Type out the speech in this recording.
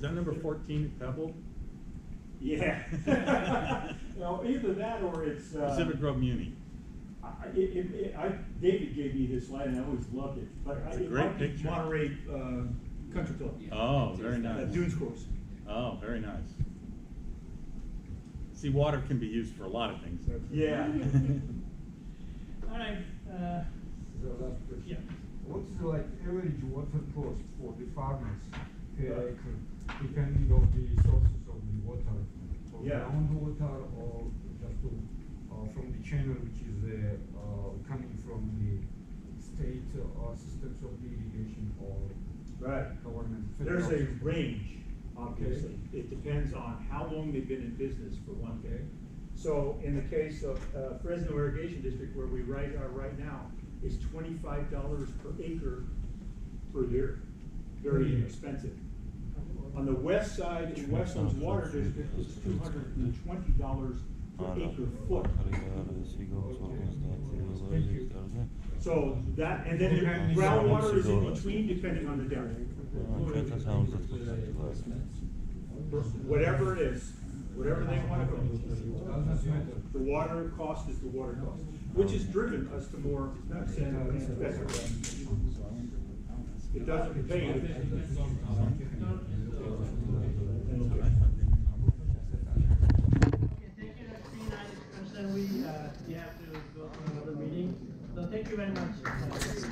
Is that number fourteen Pebble? Yeah. Well, either that or it's, uh. Pacific Grove Muni. I, I- it, it, it- I, David gave me this slide and I always loved it, but It's a great picture. Monterey, uh, Country Club. Oh, very Uh, nice. Dunes Course. Oh, very nice. See, water can be used for a lot of things. Yeah. All right, uh, The last question. Yeah. What is the like average water cost for the farmers per depending on the sources of the water? From Yeah. groundwater or just to, uh, from the channel which is, uh, uh, coming from the state uh, systems of the irrigation or Right. government? There's a range, obviously. It depends on how long they've been in business, for one thing. So in the case of uh, Fresno Irrigation District, where we right are right now, is twenty-five dollars per acre per year. Very Hmm. inexpensive. On the west side, in Westlands Water District, it's two hundred and twenty dollars per acre foot. So that, and then the groundwater is in between depending on the depth. Whatever it is, whatever they wanna go. Doesn't. The water cost is the water cost, which has driven us to more sand and better. It doesn't pay you. okay, thank you, that's pretty we, uh, we have to go to another meeting, so thank you very much.